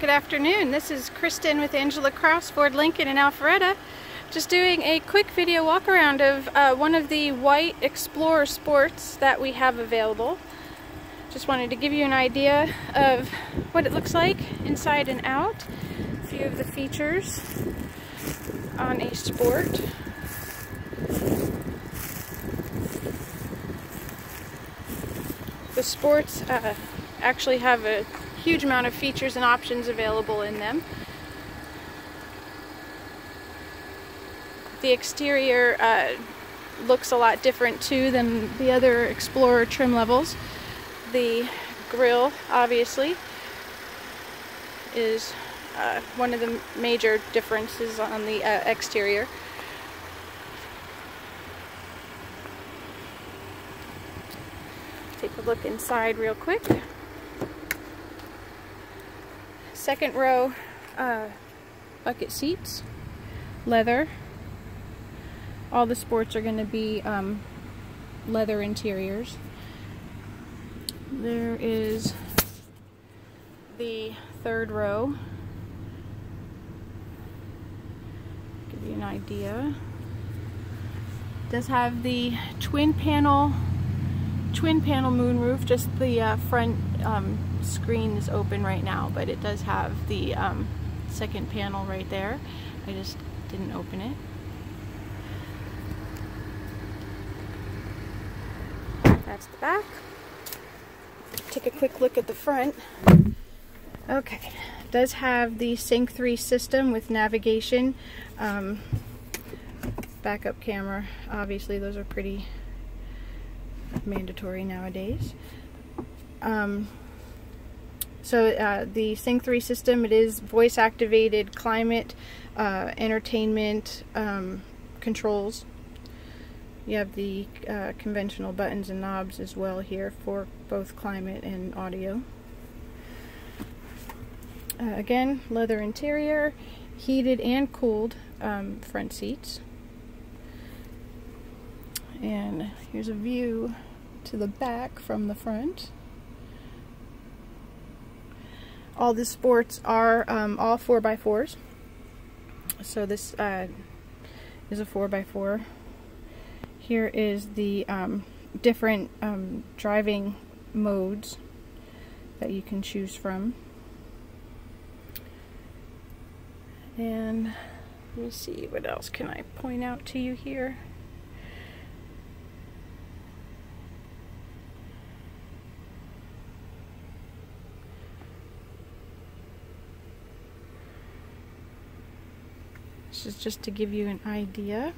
Good afternoon. This is Kristen with Angela Krause Ford Lincoln in Alpharetta. Just doing a quick video walk around of uh, one of the white Explorer Sports that we have available. Just wanted to give you an idea of what it looks like inside and out. A few of the features on a Sport. The Sports uh, actually have a huge amount of features and options available in them. The exterior uh, looks a lot different too than the other Explorer trim levels. The grille, obviously, is uh, one of the major differences on the uh, exterior. Take a look inside real quick. Second row uh, bucket seats, leather. All the sports are going to be um, leather interiors. There is the third row. Give you an idea. Does have the twin panel twin panel moonroof, just the uh, front um, screen is open right now, but it does have the um, second panel right there. I just didn't open it. That's the back. Take a quick look at the front. Okay, it does have the Sync 3 system with navigation, um, backup camera. Obviously, those are pretty mandatory nowadays. Um, so uh, the Sync 3 system, it is voice activated climate, uh, entertainment um, controls. You have the uh, conventional buttons and knobs as well here for both climate and audio. Uh, again, leather interior, heated and cooled um, front seats. And here's a view to the back from the front. All the sports are um, all 4x4s. So this uh, is a 4x4. Here is the um, different um, driving modes that you can choose from. And let me see, what else can I point out to you here? This is just to give you an idea.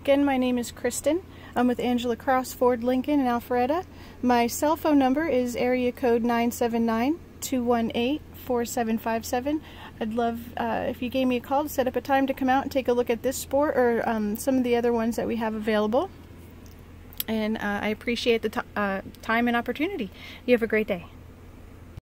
Again, my name is Kristen. I'm with Angela Krause Ford Lincoln in Alpharetta. My cell phone number is area code 979-218-4757. I'd love uh, if you gave me a call to set up a time to come out and take a look at this sport or um, some of the other ones that we have available. And uh, I appreciate the uh, time and opportunity. You have a great day.